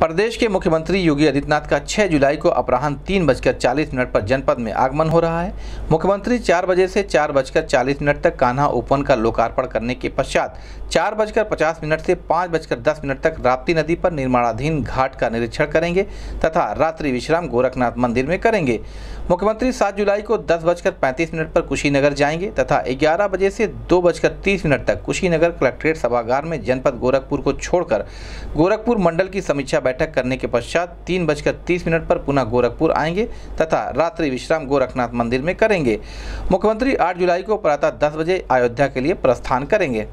प्रदेश के मुख्यमंत्री योगी आदित्यनाथ का 6 जुलाई को अपराह्न तीन बजकर चालीस मिनट पर जनपद में आगमन हो रहा है। मुख्यमंत्री चार बजे से चार बजकर चालीस मिनट तक कान्हा ओपन का लोकार्पण करने के पश्चात चार बजकर पचास मिनट से पाँच बजकर दस मिनट तक राप्ती नदी पर निर्माणाधीन घाट का निरीक्षण करेंगे तथा रात्रि विश्राम गोरखनाथ मंदिर में करेंगे। मुख्यमंत्री सात जुलाई को दस बजकर पैंतीस मिनट पर कुशीनगर जाएँगे तथा ग्यारह बजे से दो बजकर तीस मिनट तक कुशीनगर कलेक्ट्रेट सभागार में जनपद गोरखपुर को छोड़कर गोरखपुर मंडल की समीक्षा बैठक करने के पश्चात तीन बजकर तीस मिनट पर पुनः गोरखपुर आएँगे तथा रात्रि विश्राम गोरखनाथ मंदिर में करेंगे। मुख्यमंत्री आठ जुलाई को प्रातः दस बजे अयोध्या के लिए प्रस्थान करेंगे।